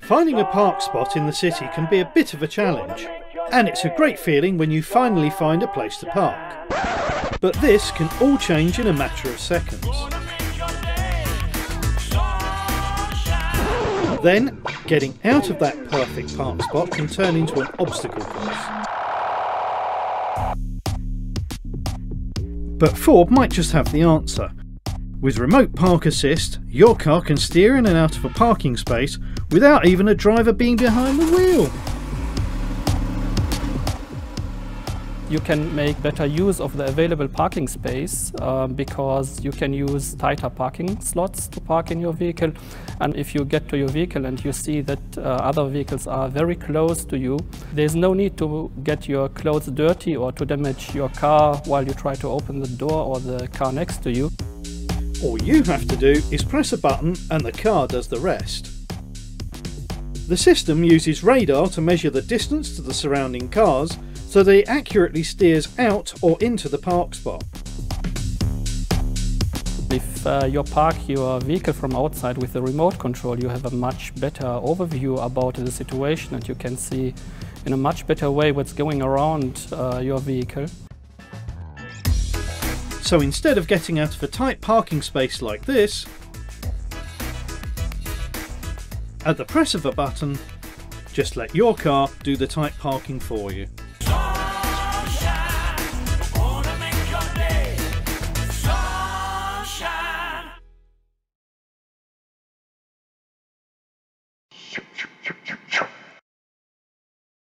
Finding a park spot in the city can be a bit of a challenge, and it's a great feeling when you finally find a place to park. But this can all change in a matter of seconds. Then, getting out of that perfect park spot can turn into an obstacle course. But Ford might just have the answer. With Remote Park Assist, your car can steer in and out of a parking space without even a driver being behind the wheel. You can make better use of the available parking space uh, because you can use tighter parking slots to park in your vehicle. And if you get to your vehicle and you see that uh, other vehicles are very close to you, there's no need to get your clothes dirty or to damage your car while you try to open the door or the car next to you. All you have to do is press a button and the car does the rest. The system uses radar to measure the distance to the surrounding cars so that it accurately steers out or into the park spot. If uh, you park your vehicle from outside with the remote control, you have a much better overview about the situation and you can see in a much better way what's going around uh, your vehicle. So instead of getting out of a tight parking space like this, at the press of a button, just let your car do the tight parking for you. Sunshine,